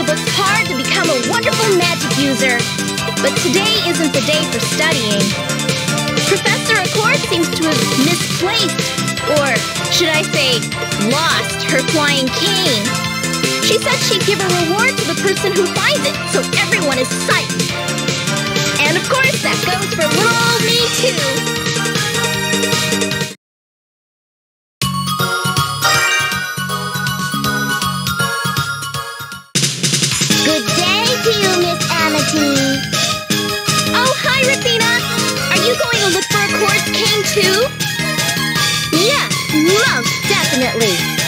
it was hard to become a wonderful magic user. But today isn't the day for studying. Professor Accord seems to have misplaced, or should I say, lost her flying cane. She said she'd give a reward to the person who finds it, so everyone is psyched. And of course, that goes for little old me, too. Most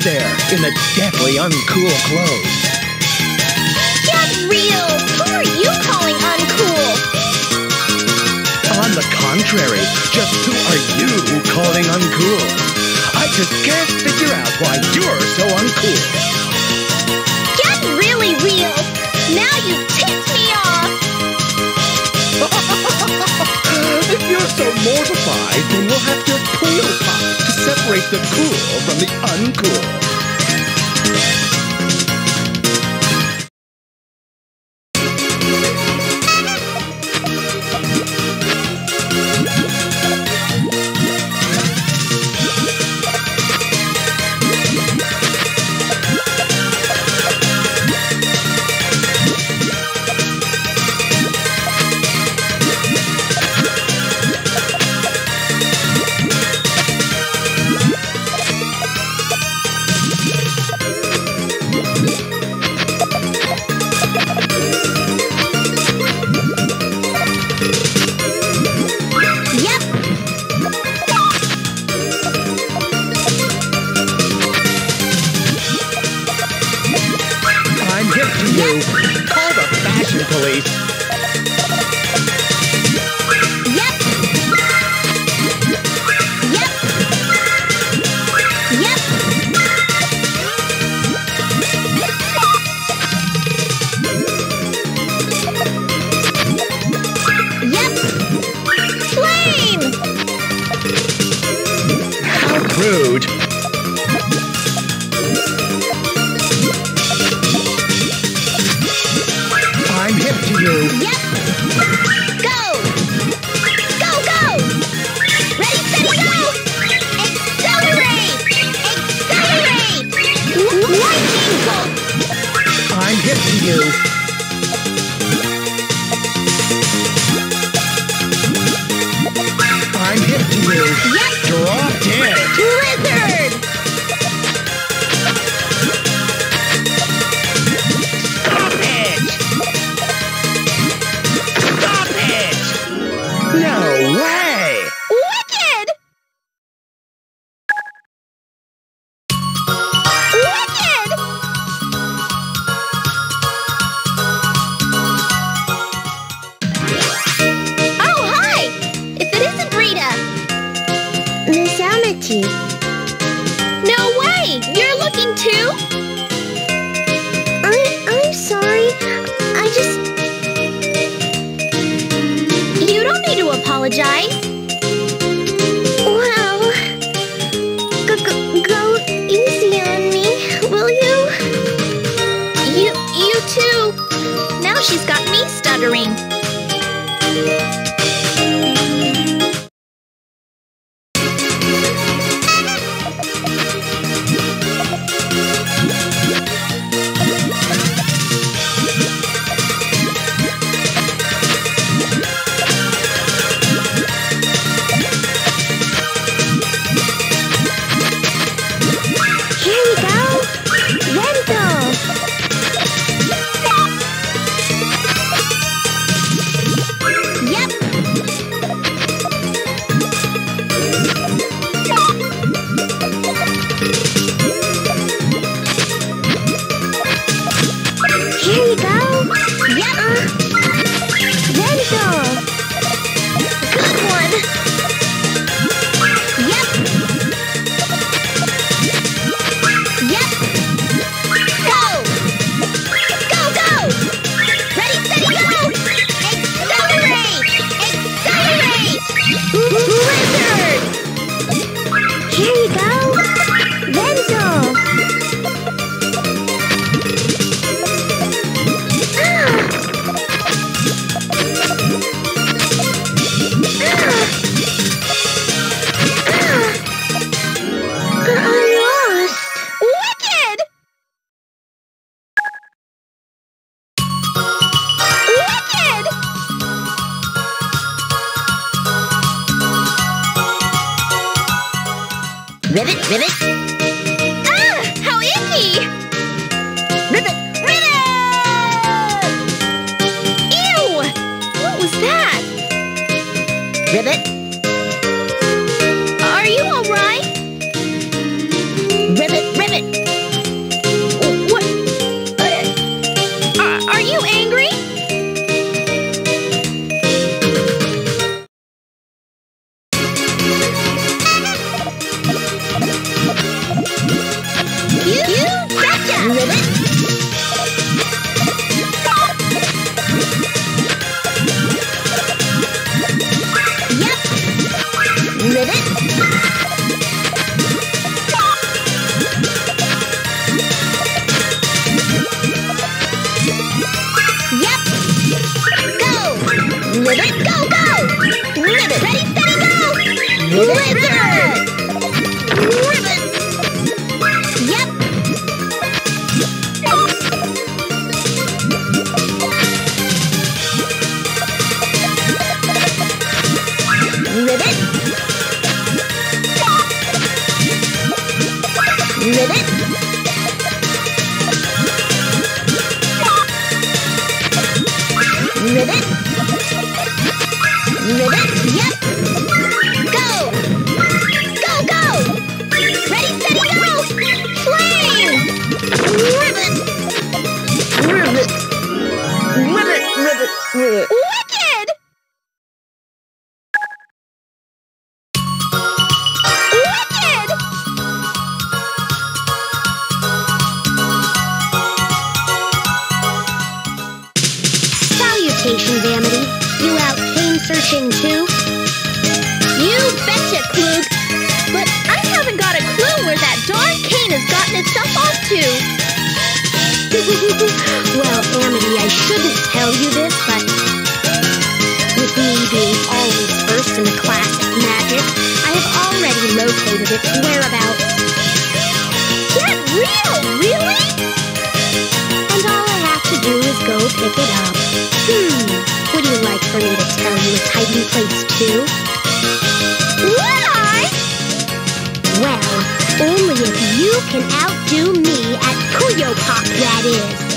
you there in the deathly uncool clothes. Get real! Who are you calling uncool? On the contrary, just who are you calling uncool? I just can't figure out why you're so uncool. Get really real! Now you've tipped me off! if you're so mortified, then we'll have to puyo pop separate the cool from the uncool. She's got me stuttering. Ribbit, ribbit. Ah, how icky! Ribbit, ribbit! Ew! What was that? Ribbit, that is.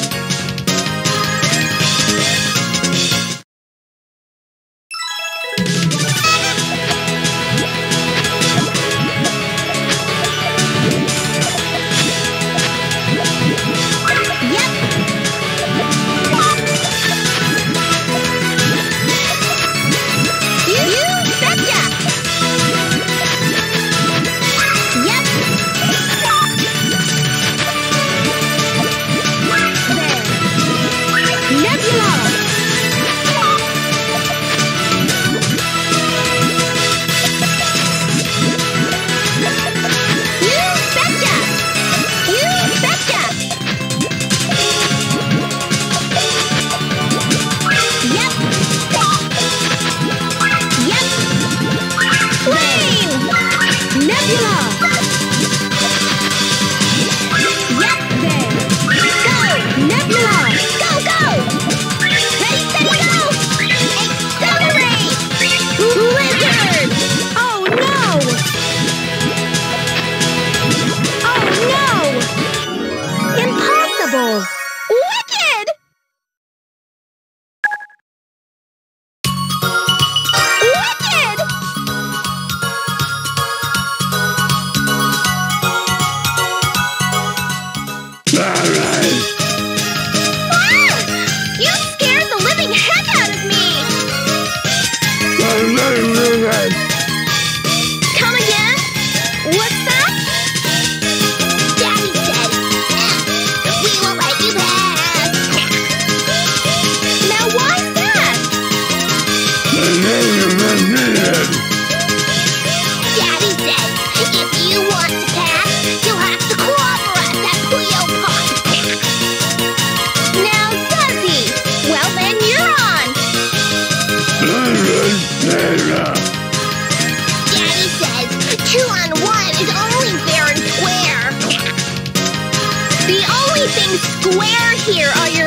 Square here are your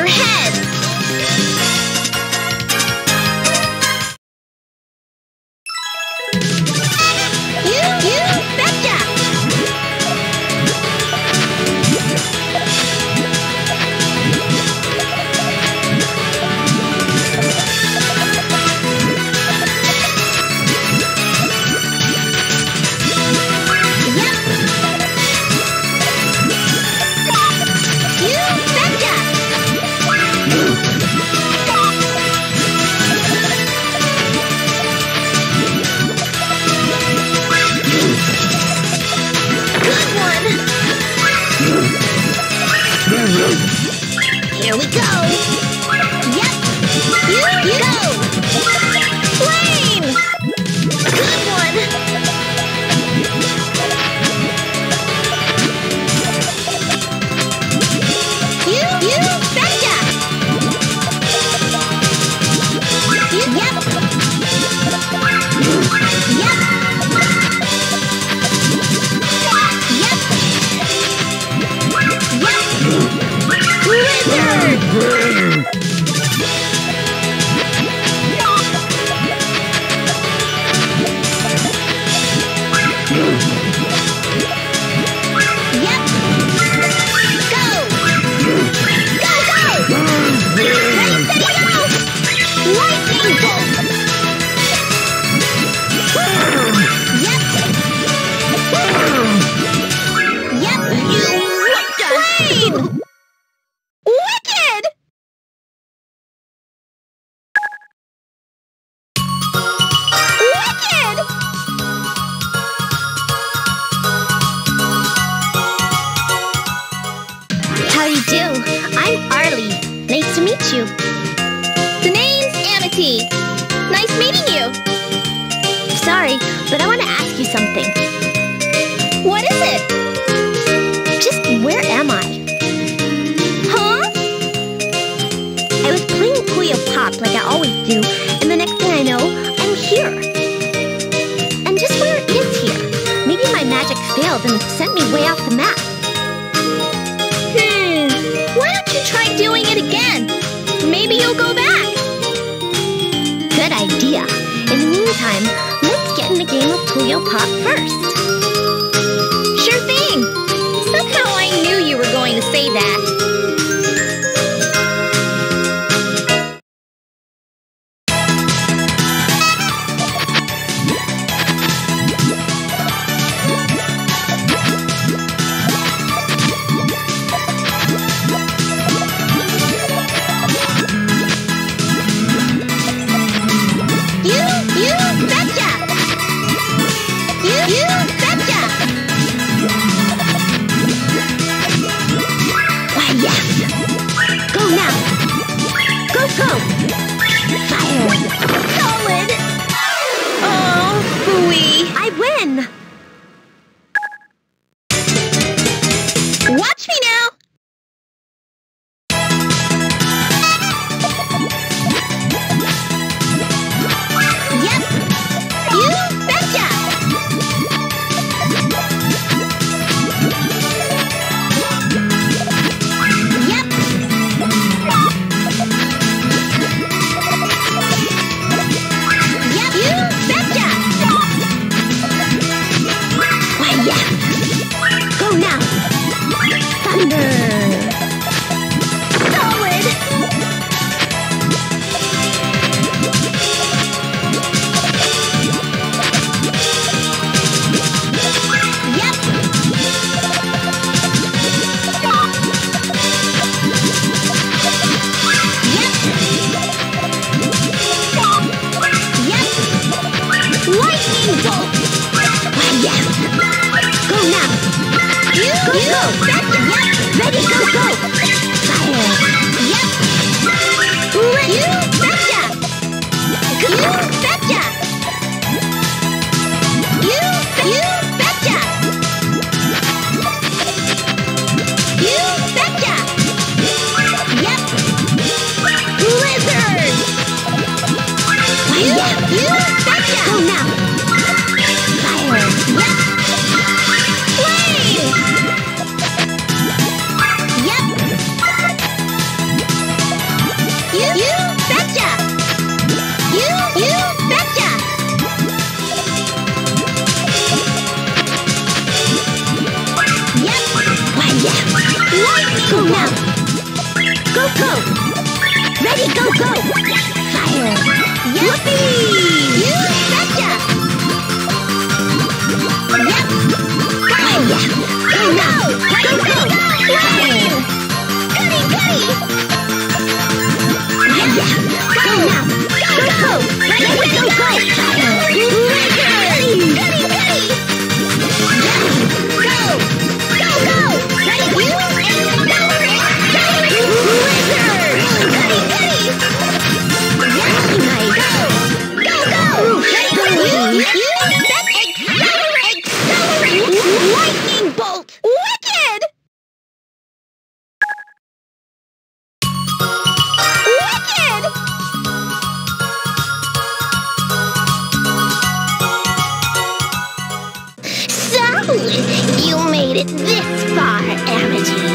you made it this far, Amitie.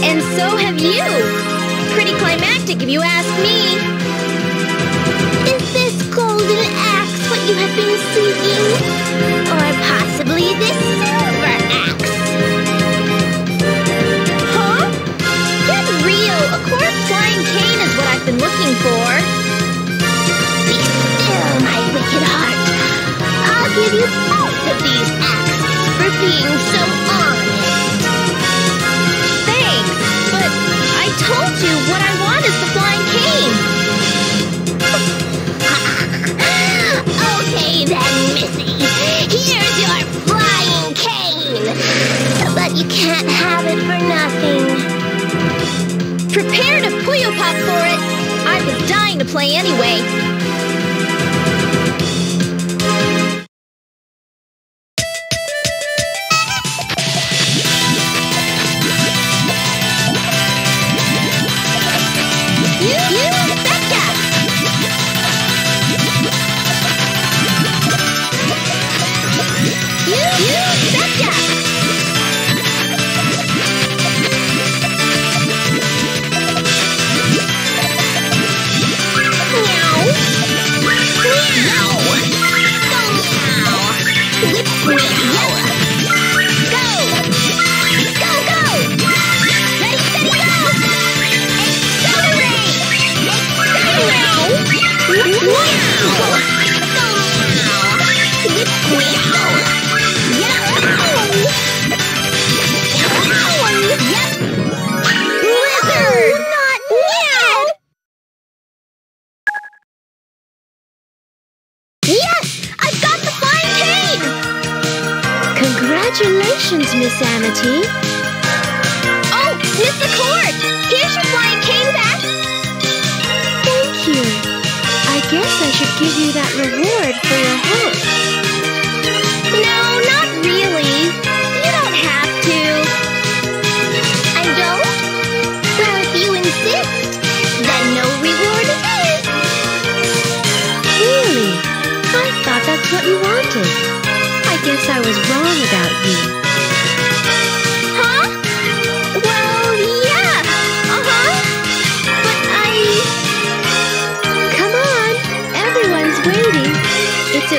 And so have you. Pretty climactic if you ask me. Is this golden axe what you have been seeking? Or possibly this silver axe? Huh? Get real! A coarse flying cane is what I've been looking for. Be still, my wicked heart. I'll give you of these axes for being so honest. Thanks, but I told you what I want is the flying cane. okay then, Missy. Here's your flying cane. But you can't have it for nothing. Prepare to Puyo Pop for it. I was dying to play anyway.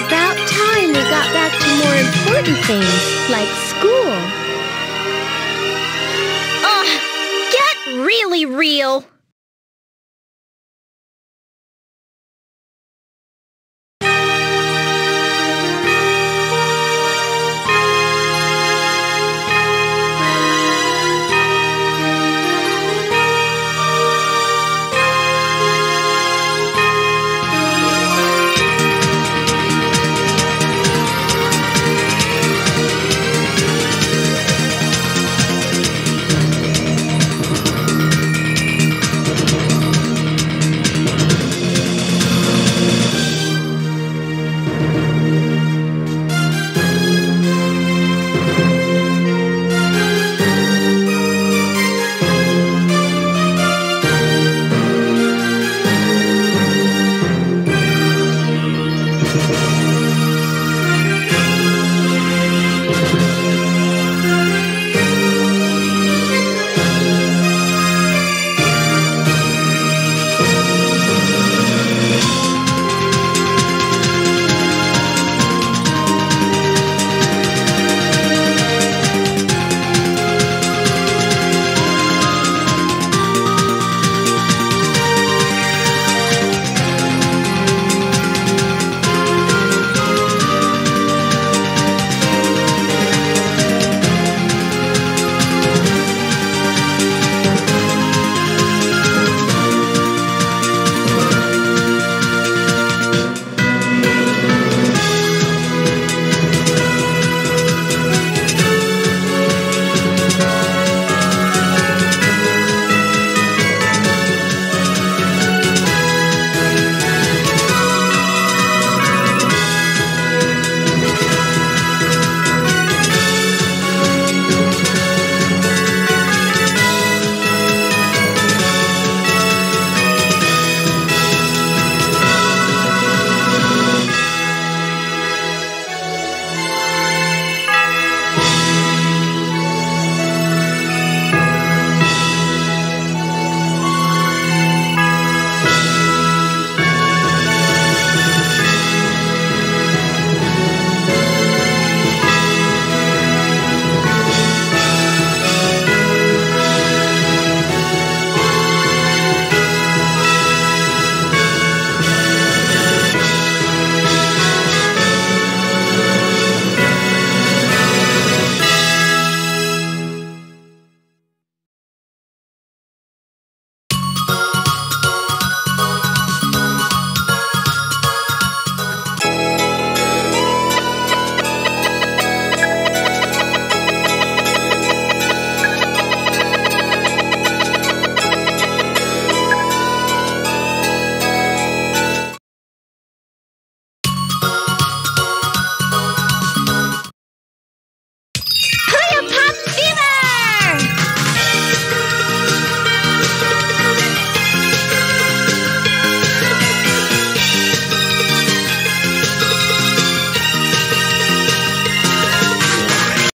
About time we got back to more important things like school.